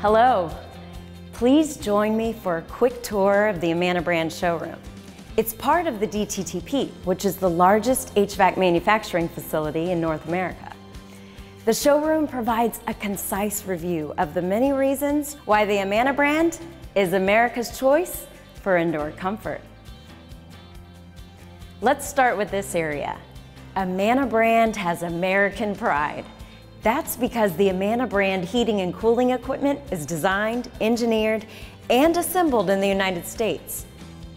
Hello. Please join me for a quick tour of the Amana brand showroom. It's part of the DTTP, which is the largest HVAC manufacturing facility in North America. The showroom provides a concise review of the many reasons why the Amana brand is America's choice for indoor comfort. Let's start with this area. Amana brand has American pride. That's because the Amana brand heating and cooling equipment is designed, engineered, and assembled in the United States.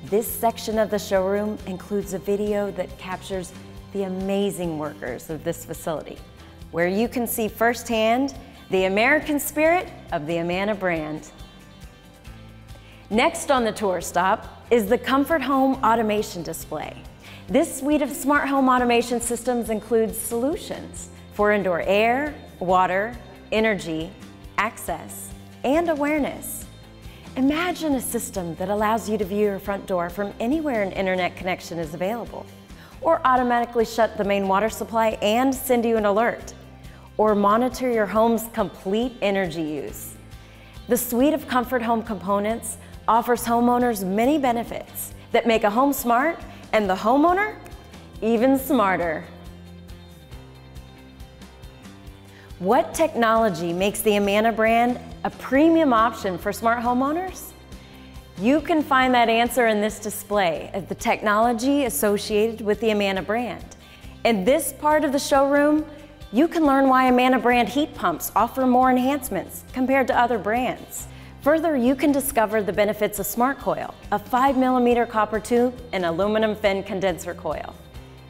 This section of the showroom includes a video that captures the amazing workers of this facility, where you can see firsthand the American spirit of the Amana brand. Next on the tour stop is the Comfort Home Automation Display. This suite of smart home automation systems includes solutions for indoor air, water, energy, access, and awareness. Imagine a system that allows you to view your front door from anywhere an internet connection is available, or automatically shut the main water supply and send you an alert, or monitor your home's complete energy use. The suite of Comfort Home components offers homeowners many benefits that make a home smart and the homeowner even smarter. What technology makes the Amana brand a premium option for smart homeowners? You can find that answer in this display of the technology associated with the Amana brand. In this part of the showroom, you can learn why Amana brand heat pumps offer more enhancements compared to other brands. Further, you can discover the benefits of Smart Coil, a 5 millimeter copper tube and aluminum fin condenser coil.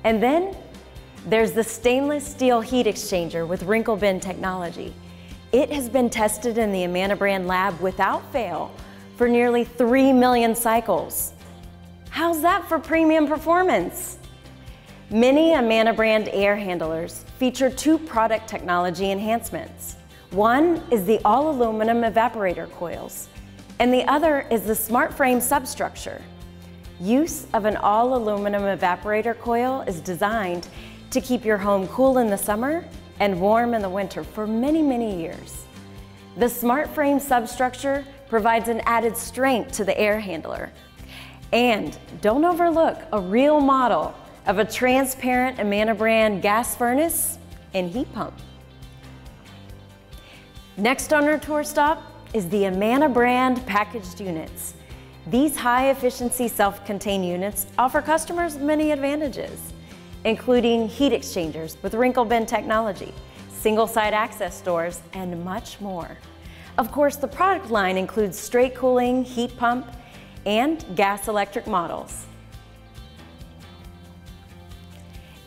And then there's the stainless steel heat exchanger with wrinkle bend technology. It has been tested in the Amana brand lab without fail for nearly 3 million cycles. How's that for premium performance? Many Amana brand air handlers feature two product technology enhancements. One is the all aluminum evaporator coils, and the other is the SmartFrame substructure. Use of an all aluminum evaporator coil is designed to keep your home cool in the summer and warm in the winter for many, many years. The SmartFrame substructure provides an added strength to the air handler. And don't overlook a real model of a transparent Amana brand gas furnace and heat pump. Next on our tour stop is the Amana brand packaged units. These high efficiency self-contained units offer customers many advantages including heat exchangers with wrinkle bend technology, single side access doors, and much more. Of course, the product line includes straight cooling, heat pump, and gas electric models.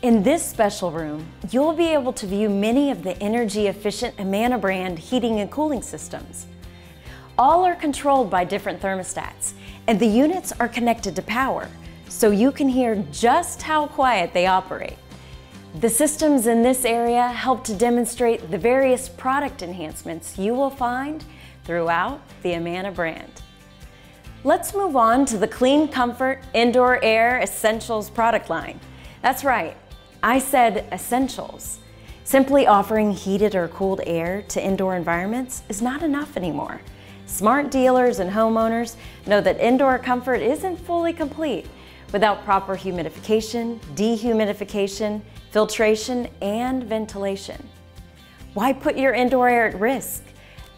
In this special room, you'll be able to view many of the energy efficient Amana brand heating and cooling systems. All are controlled by different thermostats, and the units are connected to power, so you can hear just how quiet they operate. The systems in this area help to demonstrate the various product enhancements you will find throughout the Amana brand. Let's move on to the Clean Comfort Indoor Air Essentials product line. That's right, I said essentials. Simply offering heated or cooled air to indoor environments is not enough anymore. Smart dealers and homeowners know that indoor comfort isn't fully complete without proper humidification, dehumidification, filtration, and ventilation. Why put your indoor air at risk?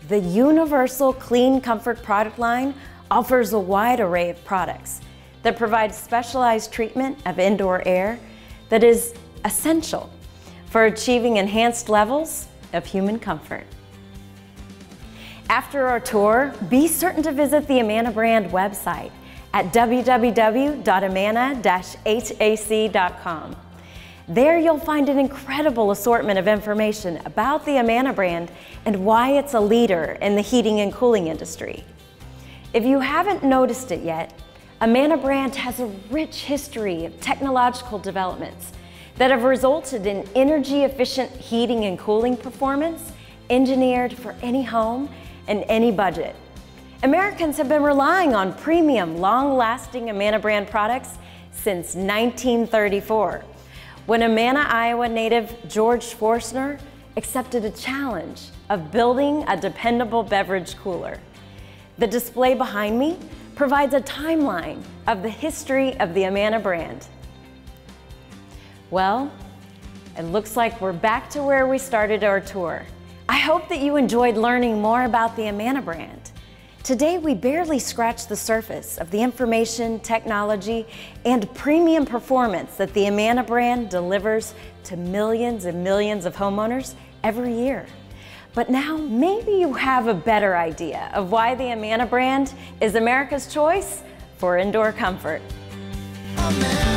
The Universal Clean Comfort product line offers a wide array of products that provide specialized treatment of indoor air that is essential for achieving enhanced levels of human comfort. After our tour, be certain to visit the Amana brand website at www.amana-hac.com. There you'll find an incredible assortment of information about the Amana brand and why it's a leader in the heating and cooling industry. If you haven't noticed it yet, Amana brand has a rich history of technological developments that have resulted in energy efficient heating and cooling performance engineered for any home and any budget. Americans have been relying on premium, long-lasting Amana brand products since 1934, when Amana, Iowa native George Foerstner accepted a challenge of building a dependable beverage cooler. The display behind me provides a timeline of the history of the Amana brand. Well, it looks like we're back to where we started our tour. I hope that you enjoyed learning more about the Amana brand. Today, we barely scratched the surface of the information, technology, and premium performance that the Amana brand delivers to millions and millions of homeowners every year. But now maybe you have a better idea of why the Amana brand is America's choice for indoor comfort. Amen.